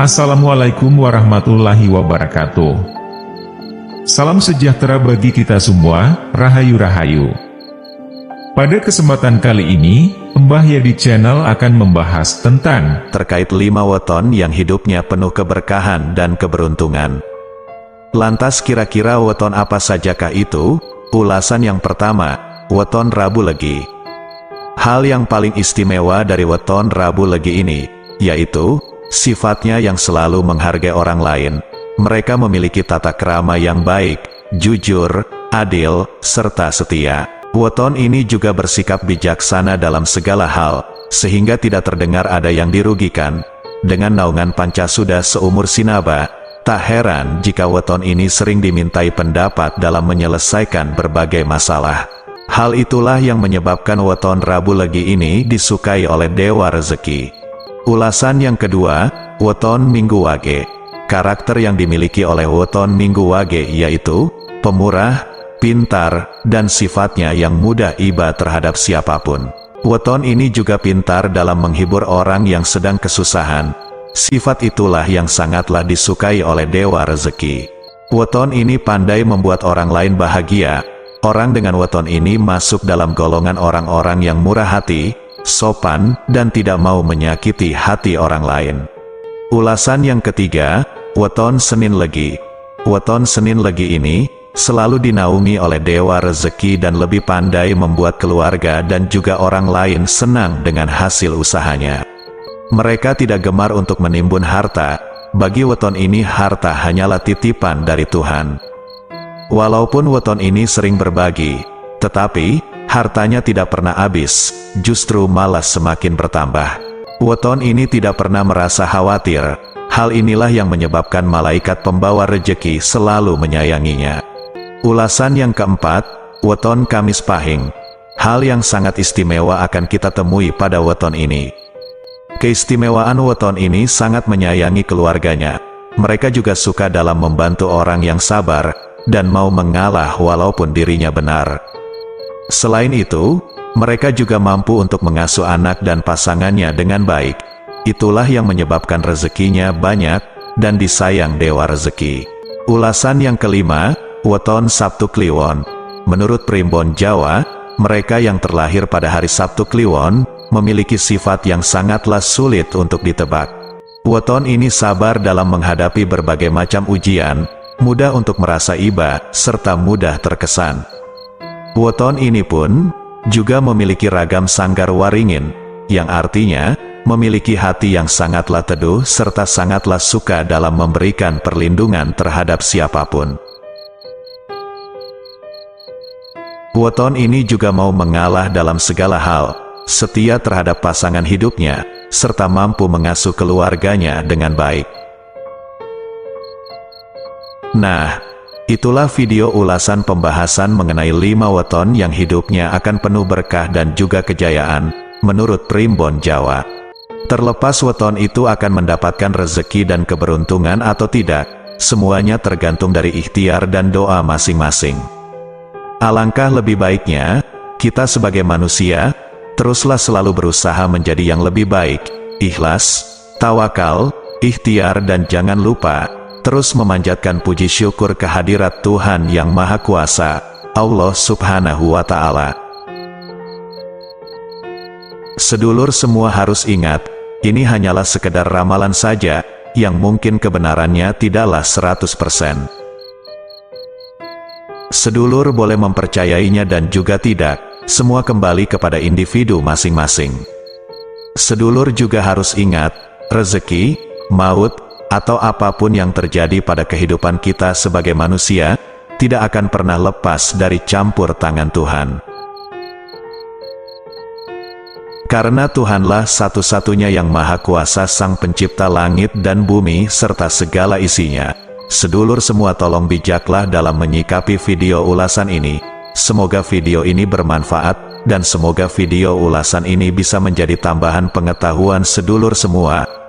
Assalamualaikum warahmatullahi wabarakatuh. Salam sejahtera bagi kita semua, Rahayu-Rahayu. Pada kesempatan kali ini, Mbah Yedi Channel akan membahas tentang terkait lima weton yang hidupnya penuh keberkahan dan keberuntungan. Lantas kira-kira weton apa sajakah itu? Ulasan yang pertama, weton Rabu Legi. Hal yang paling istimewa dari weton Rabu Legi ini, yaitu, sifatnya yang selalu menghargai orang lain. Mereka memiliki tata kerama yang baik, jujur, adil, serta setia. Weton ini juga bersikap bijaksana dalam segala hal, sehingga tidak terdengar ada yang dirugikan. Dengan naungan Pancasuda seumur Sinaba, Tak heran jika weton ini sering dimintai pendapat dalam menyelesaikan berbagai masalah. Hal itulah yang menyebabkan weton Rabu Legi ini disukai oleh Dewa Rezeki. Ulasan yang kedua, weton Minggu Wage. Karakter yang dimiliki oleh weton Minggu Wage yaitu pemurah, pintar, dan sifatnya yang mudah iba terhadap siapa pun. Weton ini juga pintar dalam menghibur orang yang sedang kesusahan, Sifat itulah yang sangatlah disukai oleh Dewa Rezeki. Weton ini pandai membuat orang lain bahagia. Orang dengan weton ini masuk dalam golongan orang-orang yang murah hati, sopan, dan tidak mau menyakiti hati orang lain. Ulasan yang ketiga, weton Senin Legi. Weton Senin Legi ini, selalu dinaungi oleh Dewa Rezeki dan lebih pandai membuat keluarga dan juga orang lain senang dengan hasil usahanya. Mereka tidak gemar untuk menimbun harta, bagi weton ini harta hanyalah titipan dari Tuhan. Walaupun weton ini sering berbagi, tetapi hartanya tidak pernah habis, justru malah semakin bertambah. Weton ini tidak pernah merasa khawatir, hal inilah yang menyebabkan malaikat pembawa rejeki selalu menyayanginya. Ulasan yang keempat, weton Kamis Pahing. Hal yang sangat istimewa akan kita temui pada weton ini. Keistimewaan weton ini sangat menyayangi keluarganya. Mereka juga suka dalam membantu orang yang sabar, dan mau mengalah walaupun dirinya benar. Selain itu, mereka juga mampu untuk mengasuh anak dan pasangannya dengan baik. Itulah yang menyebabkan rezekinya banyak, dan disayang Dewa Rezeki. Ulasan yang kelima, Weton Sabtu Kliwon. Menurut Primbon Jawa, mereka yang terlahir pada hari Sabtu Kliwon, memiliki sifat yang sangatlah sulit untuk ditebak. Weton ini sabar dalam menghadapi berbagai macam ujian, mudah untuk merasa iba, serta mudah terkesan. Weton ini pun juga memiliki ragam sanggar waringin, yang artinya memiliki hati yang sangatlah teduh serta sangatlah suka dalam memberikan perlindungan terhadap siapa pun. Weton ini juga mau mengalah dalam segala hal, setia terhadap pasangan hidupnya, serta mampu mengasuh keluarganya dengan baik. Nah, itulah video ulasan pembahasan mengenai lima weton yang hidupnya akan penuh berkah dan juga kejayaan, menurut Primbon Jawa. Terlepas weton itu akan mendapatkan rezeki dan keberuntungan atau tidak, semuanya tergantung dari ikhtiar dan doa masing-masing. Alangkah lebih baiknya, kita sebagai manusia, teruslah selalu berusaha menjadi yang lebih baik, ikhlas, tawakal, ikhtiar dan jangan lupa, terus memanjatkan puji syukur kehadirat Tuhan Yang Maha Kuasa, Allah Subhanahu wa Ta'ala. Sedulur semua harus ingat, ini hanyalah sekedar ramalan saja, yang mungkin kebenarannya tidaklah 100%. Sedulur boleh mempercayainya dan juga tidak, semua kembali kepada individu masing-masing. Sedulur juga harus ingat, rezeki, maut, atau apa pun yang terjadi pada kehidupan kita sebagai manusia, tidak akan pernah lepas dari campur tangan Tuhan. Karena Tuhanlah satu-satunya yang maha kuasa sang pencipta langit dan bumi serta segala isinya. Sedulur semua tolong bijaklah dalam menyikapi video ulasan ini, Semoga video ini bermanfaat, dan semoga video ulasan ini bisa menjadi tambahan pengetahuan sedulur semua.